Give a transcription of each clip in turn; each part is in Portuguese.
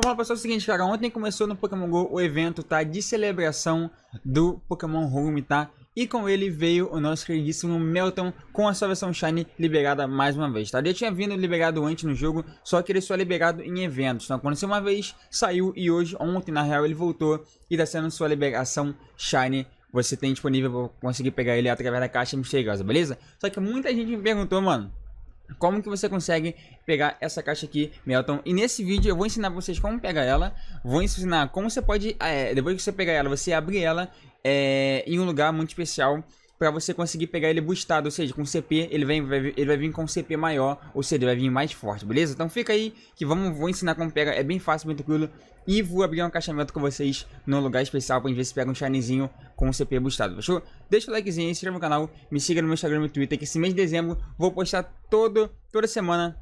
Vamos lá, pessoal, é o seguinte, cara, ontem começou no Pokémon GO o evento, tá, de celebração do Pokémon Home, tá? E com ele veio o nosso queridíssimo Melton com a sua versão Shine liberada mais uma vez, tá? Ele tinha vindo liberado antes no jogo, só que ele só é liberado em eventos. Então aconteceu uma vez, saiu e hoje, ontem na real, ele voltou e tá sendo sua liberação Shine você tem disponível para conseguir pegar ele através da caixa misteriosa, beleza? Só que muita gente me perguntou, mano, como que você consegue pegar essa caixa aqui, Melton. E nesse vídeo eu vou ensinar vocês como pegar ela. Vou ensinar como você pode, é, depois que você pegar ela, você abrir ela é, em um lugar muito especial para você conseguir pegar ele boostado, ou seja, com CP, ele vai, vai, ele vai vir com CP maior, ou seja, ele vai vir mais forte, beleza? Então fica aí que vamos, vou ensinar como pega, é bem fácil, bem tranquilo, e vou abrir um encaixamento com vocês num lugar especial pra gente ver se pega um shinezinho com CP boostado, fechou? Deixa o likezinho, inscreva no canal, me siga no meu Instagram e no Twitter, que esse mês de dezembro vou postar todo, toda semana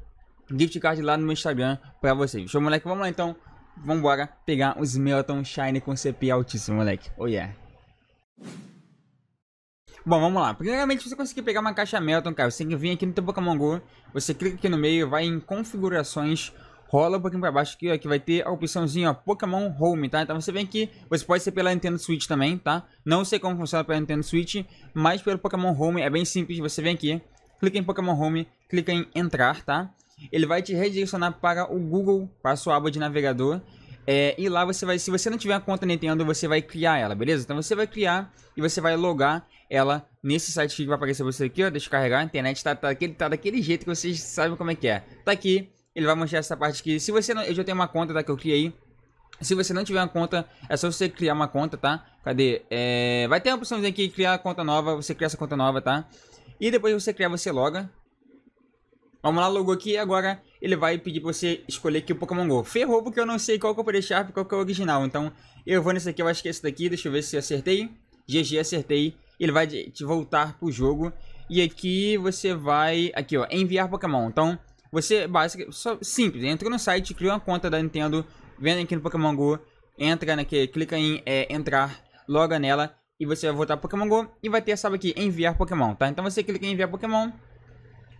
gift card lá no meu Instagram pra vocês, fechou, moleque? Vamos lá então, vamos embora pegar os Melton Shine com CP altíssimo, moleque, oh yeah! Bom, vamos lá. Primeiramente, você conseguir pegar uma caixa Melton, cara, você tem que vir aqui no teu Pokémon GO, você clica aqui no meio, vai em configurações, rola um pouquinho pra baixo aqui, ó, que vai ter a opçãozinha, ó, Pokémon Home, tá? Então você vem aqui, você pode ser pela Nintendo Switch também, tá? Não sei como funciona pela Nintendo Switch, mas pelo Pokémon Home é bem simples, você vem aqui, clica em Pokémon Home, clica em entrar, tá? Ele vai te redirecionar para o Google, para a sua aba de navegador, é, e lá você vai, se você não tiver a conta Nintendo, você vai criar ela, beleza? Então você vai criar e você vai logar ela nesse site que vai aparecer você aqui, ó. Deixa eu carregar, a internet tá, tá, daquele, tá daquele jeito que vocês sabem como é que é. Tá aqui, ele vai mostrar essa parte aqui. Se você não, eu já tenho uma conta, tá, que eu criei. Se você não tiver uma conta, é só você criar uma conta, tá? Cadê? É, vai ter a opção aqui, criar conta nova, você cria essa conta nova, tá? E depois você criar, você loga. Vamos lá, logo aqui. Agora ele vai pedir pra você escolher aqui o Pokémon GO. Ferrou porque eu não sei qual que é o Poder Sharp e qual que é o original. Então eu vou nesse aqui, eu acho que é esse daqui. Deixa eu ver se eu acertei. GG, acertei. Ele vai te voltar pro jogo. E aqui você vai... Aqui, ó. Enviar Pokémon. Então, você... Basicamente, só, simples. Entra no site, cria uma conta da Nintendo. Vem aqui no Pokémon GO. Entra aqui, clica em é, entrar. Loga nela. E você vai voltar pro Pokémon GO. E vai ter, sabe aqui, enviar Pokémon, tá? Então você clica em enviar Pokémon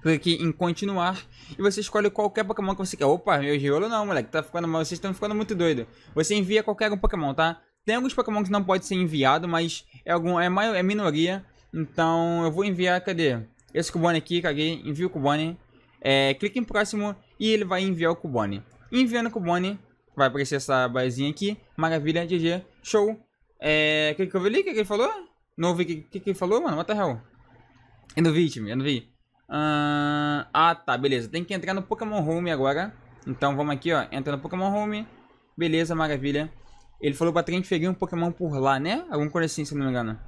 clique em continuar e você escolhe qualquer Pokémon que você quer. Opa, meu Giolo não, moleque, tá ficando, vocês estão ficando muito doido. Você envia qualquer um Pokémon, tá? Tem alguns Pokémon que não pode ser enviado, mas é algum é, maior, é minoria. Então eu vou enviar, cadê? Esse Cubone aqui, caguei, envio o Cubone. É, clique em próximo e ele vai enviar o Cubone. Enviando o Cubone, vai aparecer essa barzinha aqui. Maravilha, GG, show. É, o que, que eu vi ali? O que, que ele falou? Não ouvi o que, que, que ele falou, mano? What the hell? Eu não vi, time, eu não vi. Uh, ah, tá, beleza. Tem que entrar no Pokémon Home agora. Então vamos aqui, ó. Entra no Pokémon Home. Beleza, maravilha. Ele falou pra transferir um Pokémon por lá, né? Alguma coisa assim, se não me engano.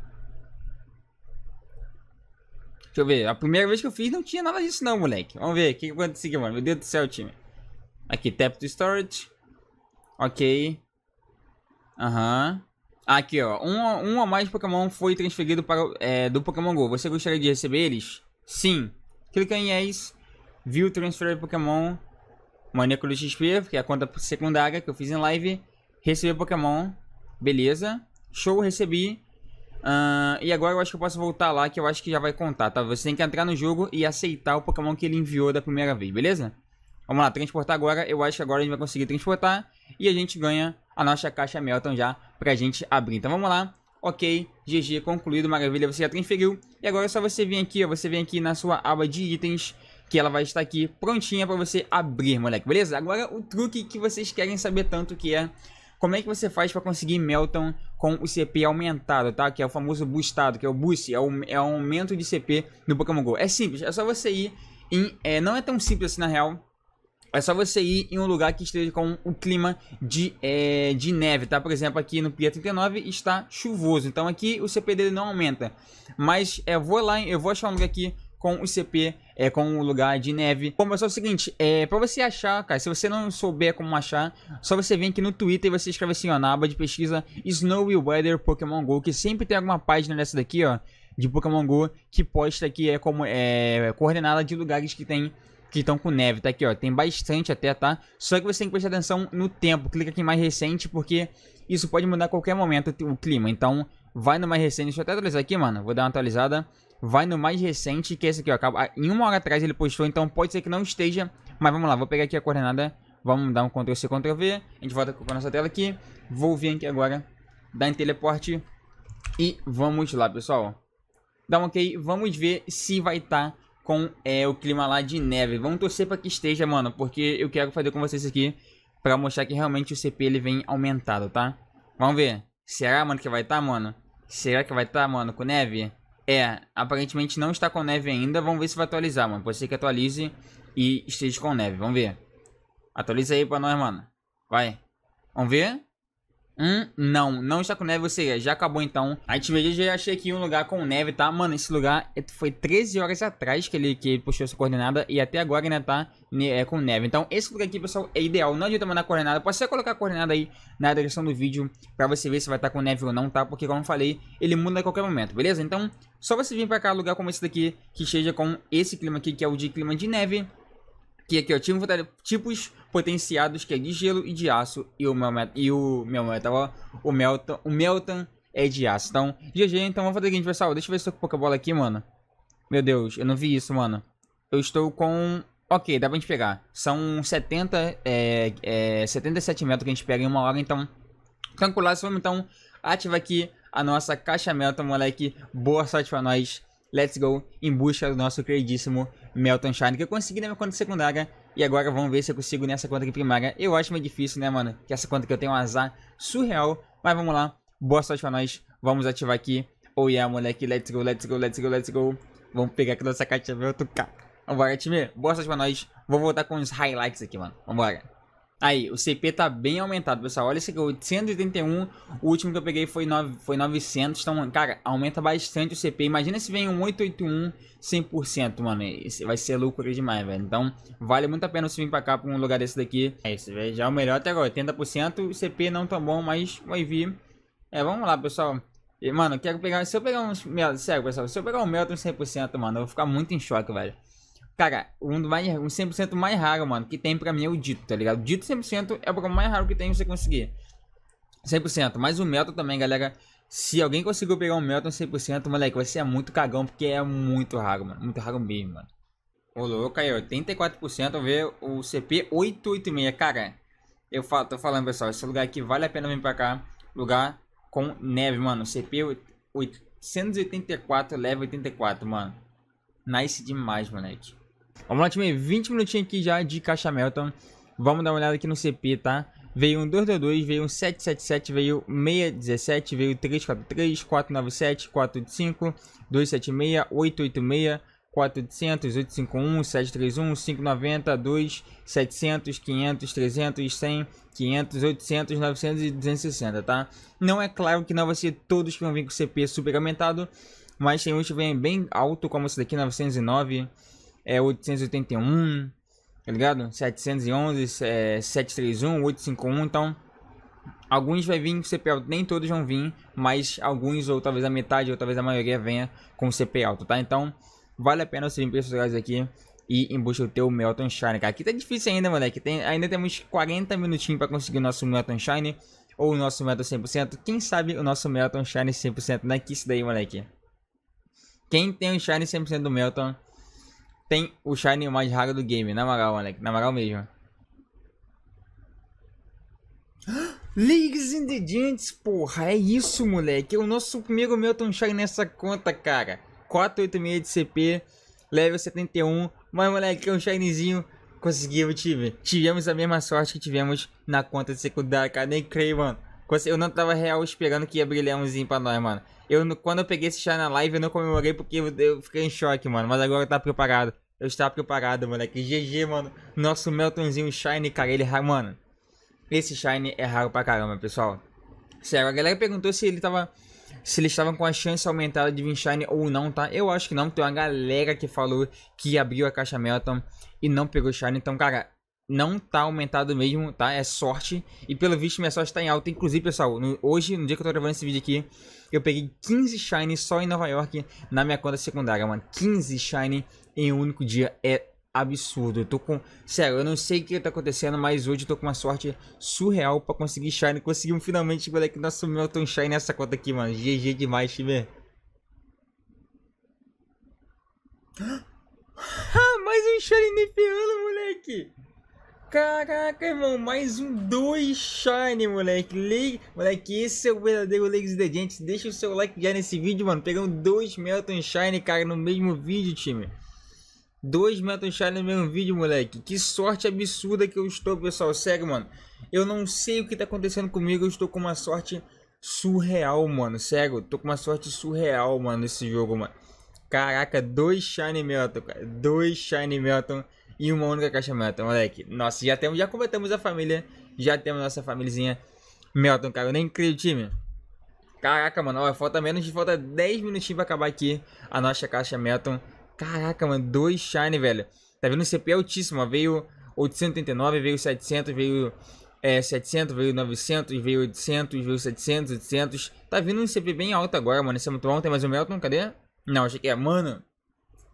Deixa eu ver. A primeira vez que eu fiz não tinha nada disso não, moleque. Vamos ver. O que aconteceu aqui, mano? Meu Deus do céu, time. Aqui, tap to storage. Ok. Aham. Uhum. Aqui, ó. Um, um a mais Pokémon foi transferido para, é, do Pokémon GO. Você gostaria de receber eles? Sim. Clica em Yes. View Transfer Pokémon. Maníaco do XP, que é a conta secundária que eu fiz em live. Receber Pokémon. Beleza. Show, recebi. Uh, e agora eu acho que eu posso voltar lá, que eu acho que já vai contar, tá? Você tem que entrar no jogo e aceitar o Pokémon que ele enviou da primeira vez, beleza? Vamos lá, transportar agora. Eu acho que agora a gente vai conseguir transportar. E a gente ganha a nossa caixa Melton já pra gente abrir. Então vamos lá. Ok, GG, concluído, maravilha, você já transferiu. E agora é só você vir aqui, ó, você vem aqui na sua aba de itens, que ela vai estar aqui prontinha para você abrir, moleque, beleza? Agora o truque que vocês querem saber tanto que é como é que você faz para conseguir Melton com o CP aumentado, tá? Que é o famoso boostado, que é o boost, é o, é o aumento de CP no Pokémon GO. É simples, é só você ir em... É, não é tão simples assim na real, é só você ir em um lugar que esteja com um clima de, é, de neve, tá? Por exemplo, aqui no Pia 39 está chuvoso, então aqui o CP dele não aumenta. Mas é, vou lá, eu vou achar um lugar aqui com o CP, é, com um lugar de neve. Bom, mas o seguinte, é, pra você achar, cara, se você não souber como achar, só você vem aqui no Twitter e você escreve assim, ó, na aba de pesquisa Snowy Weather Pokémon GO, que sempre tem alguma página dessa daqui, ó, de Pokémon GO, que posta aqui é, como, é, coordenada de lugares que tem que estão com neve, tá aqui, ó, tem bastante até, tá? Só que você tem que prestar atenção no tempo, clica aqui em mais recente, porque isso pode mudar a qualquer momento o clima, então vai no mais recente, deixa eu até atualizar aqui, mano, vou dar uma atualizada, vai no mais recente, que é esse aqui, ó, acaba, em uma hora atrás ele postou, então pode ser que não esteja, mas vamos lá, vou pegar aqui a coordenada Vamos dar um Ctrl-C, Ctrl-V. A gente volta com a nossa tela aqui. Vou vir aqui agora, dar em teleporte. E vamos lá, pessoal. Dá um ok. Vamos ver se vai estar tá com é, o clima lá de neve. Vamos torcer para que esteja, mano. Porque eu quero fazer com vocês aqui. Pra mostrar que realmente o CP ele vem aumentado, tá? Vamos ver. Será, mano, que vai estar, tá, mano? Será que vai estar, tá, mano, com neve? É, aparentemente não está com neve ainda. Vamos ver se vai atualizar, mano. Pode ser que atualize e esteja com neve. Vamos ver. Atualiza aí pra nós, mano. Vai. Vamos ver. Hum, não, não está com neve, ou seja, já acabou então. A gente já achei aqui um lugar com neve, tá? Mano, esse lugar é, foi 13 horas atrás que ele, que ele puxou essa coordenada e até agora ainda tá é, com neve. Então, esse lugar aqui, pessoal, é ideal. Não adianta mandar coordenada. Pode ser colocar a coordenada aí na descrição do vídeo pra você ver se vai estar tá com neve ou não, tá? Porque, como eu falei, ele muda a qualquer momento, beleza? Então, só você vir pra cá, lugar como esse daqui, que esteja com esse clima aqui, que é o de clima de neve. Que aqui, ó, tipos potenciados, que é de gelo e de aço. E o meu, e o meu metal, o Melton, o Melton é de aço. Então, GG, então vamos fazer o seguinte, pessoal. Deixa eu ver se eu tô com a Pokébola aqui, mano. Meu Deus, eu não vi isso, mano. Eu estou com... Ok, dá pra gente pegar. São 70, é, é, 77 metros que a gente pega em uma hora, então... Tranquilaço, vamos então ativar aqui a nossa caixa Melton, moleque. Boa sorte pra nós. Let's go em busca do nosso queridíssimo Melton Shine, que eu consegui na minha conta secundária. E agora vamos ver se eu consigo nessa conta aqui primária. Eu acho meio difícil, né, mano? Que essa conta aqui eu tenho um azar surreal. Mas vamos lá. Boa sorte pra nós. Vamos ativar aqui. Oh yeah, moleque. Let's go, let's go, let's go, let's go. Vamos pegar aqui nossa caixa Melton, cara. Vambora, time. Boa sorte pra nós. Vou voltar com os highlights aqui, mano. Vambora. Aí, o CP tá bem aumentado, pessoal. Olha esse aqui, 881. O último que eu peguei foi, 9, foi 900. Então, cara, aumenta bastante o CP. Imagina se vem um 881 100%, mano. Esse vai ser lucro demais, velho. Então, vale muito a pena você vir pra cá, pra um lugar desse daqui. É isso, velho. Já é o melhor até agora. 80%. O CP não tão bom, mas vai vir. É, vamos lá, pessoal. E, mano, quero pegar... Se eu pegar uns... Sério, pessoal. Se eu pegar um Melton 100%, mano, eu vou ficar muito em choque, velho. Cara, um, mais, um 100% mais raro, mano, que tem pra mim é o Dito, tá ligado? Dito 100% é o programa mais raro que tem você conseguir. 100%. Mas o Melton também, galera. Se alguém conseguiu pegar um Melton 100%, moleque, vai ser muito cagão, porque é muito raro, mano. Muito raro mesmo, mano. Ô, louco aí, 84%. Ver o CP 886. Cara, eu falo, tô falando, pessoal. Esse lugar aqui vale a pena vir pra cá. Lugar com neve, mano. CP 884, leve 84, mano. Nice demais, moleque. Vamos lá, time. 20 minutinhos aqui já de caixa Melton. Vamos dar uma olhada aqui no CP, tá? Veio um 222, veio um 777, veio 617, veio 343, 497, 485, 276, 886, 400, 851, 731, 590, 2, 700, 500, 300, 100, 500, 800, 900 e 260, tá? Não é claro que não vai ser todos que vão vir com CP super aumentado, mas tem uns que vem bem alto, como esse daqui, 909, é 881, tá ligado? 711, é, 731, 851, então alguns vai vir com CP alto, nem todos vão vir, mas alguns ou talvez a metade ou talvez a maioria venha com CP alto, tá? Então vale a pena você vir para esses lugares aqui e em busca do teu Melton Shine, cara. Aqui tá difícil ainda, moleque. Tem, ainda temos 40 minutinhos para conseguir o nosso Melton Shine ou o nosso Melton 100%. Quem sabe o nosso Melton Shine 100%, né? Que isso daí, moleque. Quem tem o Shine 100% do Melton tem o Shine mais raro do game, na moral, moleque. Na moral mesmo. Leagues in the Giants, porra. É isso, moleque. É o nosso primeiro Melton Shine nessa conta, cara. 486 de CP, level 71. Mas, moleque, é um Shinezinho. Conseguimos, tive. Tivemos a mesma sorte que tivemos na conta secundária, cara. Nem creio, mano. Eu não tava real esperando que ia brilhar umzinho pra nós, mano. Eu, quando eu peguei esse chá na live, eu não comemorei porque eu, fiquei em choque, mano. Mas agora tá preparado. Eu estava preparado, moleque. GG, mano. Nosso Meltonzinho Shine, cara. Ele é mano. Esse Shine é raro pra caramba, pessoal. Sério, a galera perguntou se ele tava. Se eles estavam com a chance aumentada de vir Shine ou não, tá? Eu acho que não. Tem uma galera que falou que abriu a caixa Melton e não pegou Shine. Então, cara, não tá aumentado mesmo, tá? É sorte. E pelo visto minha sorte tá em alta. Inclusive, pessoal, no, hoje, no dia que eu tô gravando esse vídeo aqui, eu peguei 15 Shine só em Nova York na minha conta secundária, mano. 15 Shine em um único dia é absurdo. Eu tô com... Sério, eu não sei o que tá acontecendo, mas hoje eu tô com uma sorte surreal pra conseguir Shine. Conseguimos finalmente, moleque, nosso Melton Shine nessa conta aqui, mano. GG demais, time. Ah, mais um Shine Nefiano, moleque! Caraca, irmão, mais um 2 Shine, moleque. Le... Moleque, esse é o verdadeiro Legs Gents. Deixa o seu like já nesse vídeo, mano. Pegando dois Melton Shine, cara, no mesmo vídeo, time. Dois Melton Shine no mesmo vídeo, moleque. Que sorte absurda que eu estou, pessoal. Sério, mano. Eu não sei o que tá acontecendo comigo. Eu estou com uma sorte surreal, mano. Sério, tô com uma sorte surreal, mano, nesse jogo, mano. Caraca, dois Shine Melton, cara. Dois Shine Melton e uma única caixa Melton, moleque. Nossa, já temos, já completamos a família. Já temos nossa famíliazinha Melton, cara. Eu nem creio, time. Caraca, mano. Ó, falta menos falta 10 minutinhos pra acabar aqui a nossa caixa Melton. Caraca, mano. Dois Shine, velho. Tá vendo o CP altíssimo. Ó. Veio 889, veio 700, veio é, 700, veio 900, veio 800, veio 700, 800. Tá vindo um CP bem alto agora, mano. Isso é muito bom. Tem mais um Melton, cadê? Não, achei que é. Mano,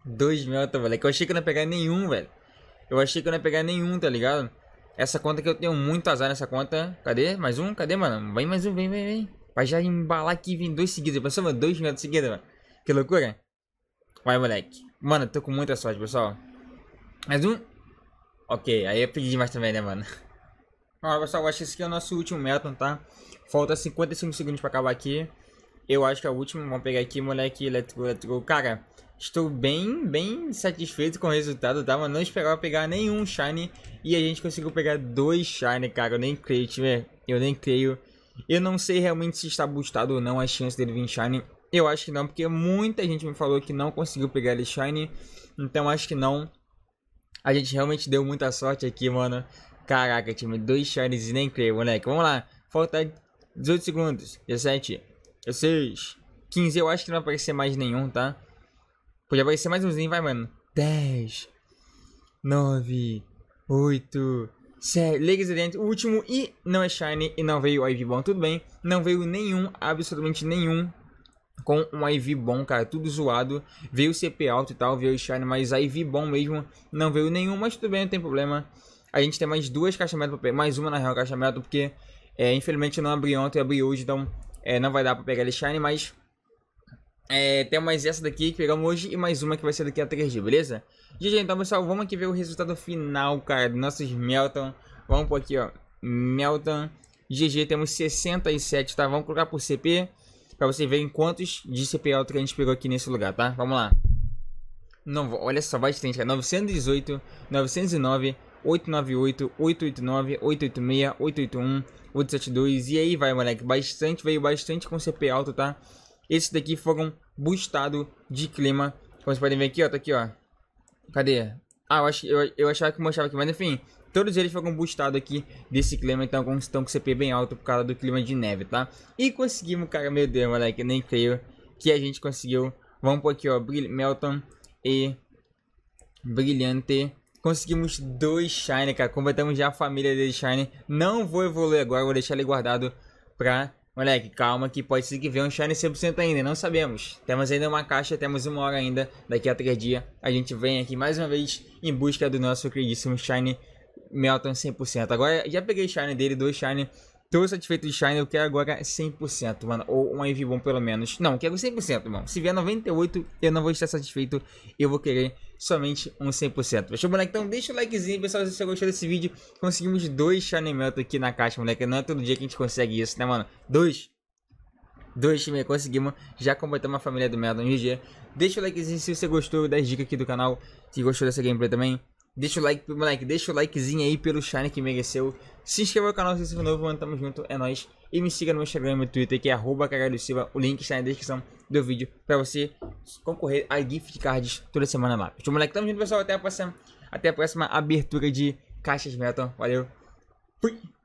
dois Melton, velho. É que eu achei que não ia pegar nenhum, velho. Eu achei que eu não ia pegar nenhum, tá ligado? Essa conta que eu tenho muito azar nessa conta. Cadê? Mais um? Cadê, mano? Vem mais um, vem, vem, vem. Vai já embalar aqui vem dois seguidos. Pensou, mano? Dois minutos seguidos, mano. Que loucura. Vai, moleque. Mano, tô com muita sorte, pessoal. Mais um. Ok, aí eu pedi demais também, né, mano? Ó, pessoal, eu acho que esse aqui é o nosso último Melton, tá? Falta 55 segundos pra acabar aqui. Eu acho que é o último. Vamos pegar aqui, moleque. Let's go, let's go. Cara, Estou bem, bem satisfeito com o resultado, tá? Mas não esperava pegar nenhum Shine e a gente conseguiu pegar dois Shine, cara. Eu nem creio, tiver. Eu nem creio. Eu não sei realmente se está boostado ou não a chance dele vir Shine. Eu acho que não, porque muita gente me falou que não conseguiu pegar ele Shine. Então acho que não. A gente realmente deu muita sorte aqui, mano. Caraca, time, dois Shines e nem creio, moleque. Vamos lá. Falta 18 segundos. 17, 16, 15. Eu acho que não vai aparecer mais nenhum, tá? Podia aparecer mais umzinho, vai, mano. 10, 9, 8, 7. Legs dentro, o último e não é Shine e não veio IV bom. Tudo bem, não veio nenhum, absolutamente nenhum com um IV bom, cara, tudo zoado. Veio CP alto e tal, veio Shine, mas IV bom mesmo não veio nenhum, mas tudo bem, não tem problema. A gente tem mais duas caixas metro, mais uma na real caixa metro, porque é, infelizmente eu não abri ontem, abri hoje, então é, não vai dar pra pegar ele Shine, mas é, tem mais essa daqui que pegamos hoje e mais uma que vai ser daqui a 3 dias, beleza? GG, então pessoal, vamos aqui ver o resultado final, cara, dos nossos Melton. Vamos por aqui, ó, Melton, GG, temos 67, tá? Vamos colocar por CP, pra vocês verem quantos de CP alto que a gente pegou aqui nesse lugar, tá? Vamos lá. Não, olha só, bastante, cara, 918, 909, 898, 889, 886, 881, 872, e aí vai, moleque, bastante, veio bastante com CP alto, tá? Esses daqui foram boostados de clima. Como vocês podem ver aqui, ó. Tá aqui, ó. Cadê? Ah, eu, ach, eu, eu achava que mostrava aqui. Mas enfim, todos eles foram boostados aqui desse clima. Então estão com CP bem alto por causa do clima de neve, tá? E conseguimos, cara. Meu Deus, moleque. Nem creio que a gente conseguiu. Vamos por aqui, ó. Melton e Brilhante. Conseguimos dois Shine, cara. Completamos já a família dele Shine. Não vou evoluir agora. Vou deixar ele guardado pra Moleque, calma que pode ser que venha um Shine 100% ainda, não sabemos. Temos ainda uma caixa, temos uma hora ainda, daqui a três dias. A gente vem aqui mais uma vez em busca do nosso queridíssimo Shine Melton 100%. Agora, já peguei Shine dele, dois Shine. Tô satisfeito de Shine, eu quero agora 100%, mano. Ou um IV bom pelo menos. Não, quero 100%, irmão. Se vier 98, eu não vou estar satisfeito. Eu vou querer somente um 100%. Fechou, moleque? Então deixa o likezinho, pessoal, se você gostou desse vídeo. Conseguimos dois Shiny Melton aqui na caixa, moleque. Não é todo dia que a gente consegue isso, né, mano? Dois. Dois times conseguimos. Já completamos a família do Melton GG. Deixa o likezinho se você gostou das dicas aqui do canal. Se gostou dessa gameplay também. Deixa o like, moleque, deixa o likezinho aí pelo Shine que mereceu. Se inscreva no canal se você for novo, mano, tamo junto, é nóis. E me siga no Instagram e no Twitter, que é arroba Silva. O link está na descrição do vídeo pra você concorrer a gift cards toda semana lá. Tchau, moleque, tamo junto, pessoal. Até a próxima, até a próxima abertura de caixas Metal. Valeu, fui!